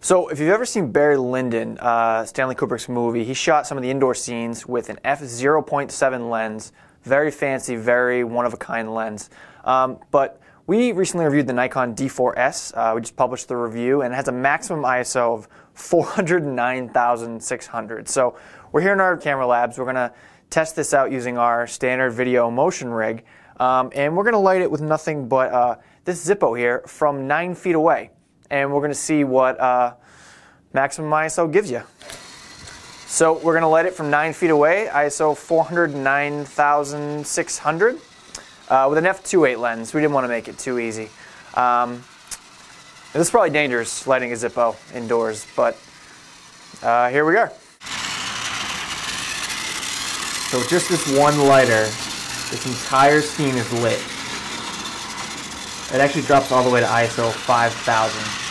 So, if you've ever seen Barry Lyndon, uh, Stanley Kubrick's movie, he shot some of the indoor scenes with an f0.7 lens. Very fancy, very one of a kind lens. Um, but we recently reviewed the Nikon D4S. Uh, we just published the review, and it has a maximum ISO of 409,600. So, we're here in our camera labs. We're going to test this out using our standard video motion rig, um, and we're going to light it with nothing but uh, this Zippo here from nine feet away and we're going to see what uh, maximum ISO gives you. So we're going to light it from 9 feet away, ISO 409,600 uh, with an f2.8 lens. We didn't want to make it too easy. Um, this is probably dangerous lighting a Zippo indoors, but uh, here we are. So just this one lighter, this entire scene is lit. It actually drops all the way to ISO 5000.